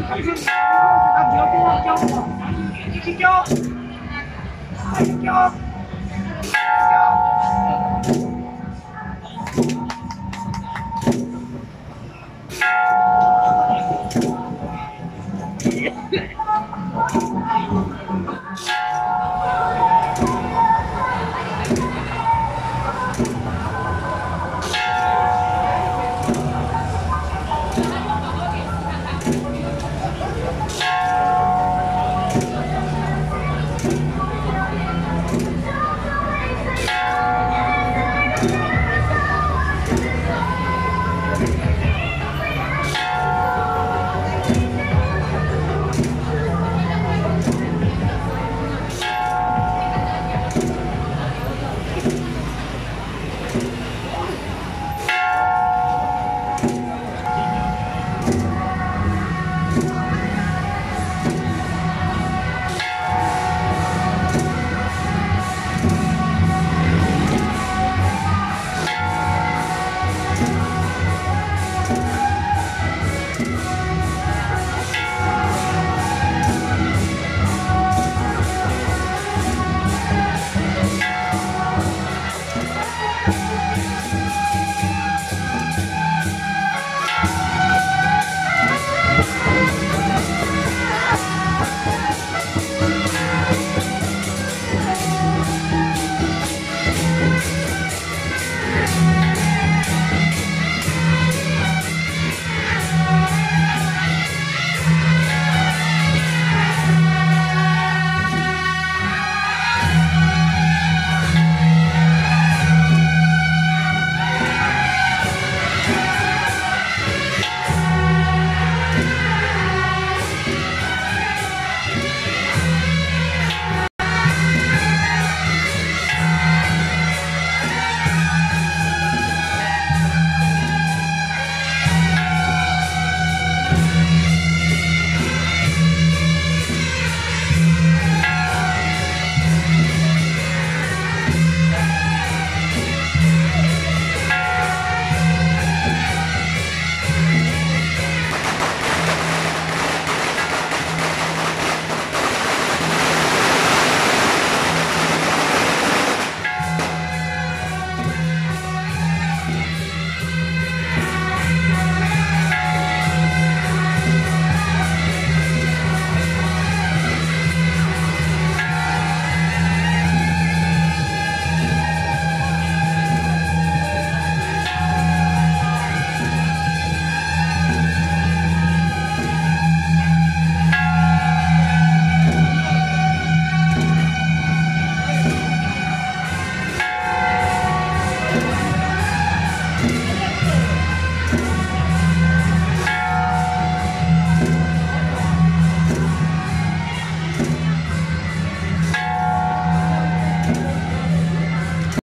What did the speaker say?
나 무조건 껴. 지켜. 지켜.